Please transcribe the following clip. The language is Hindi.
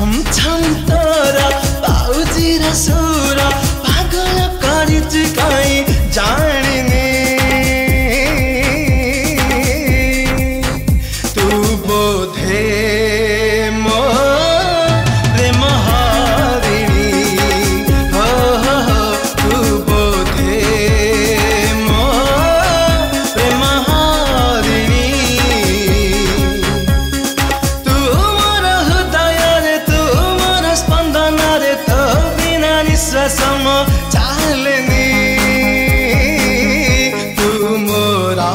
엄청 चालनी तू मोरा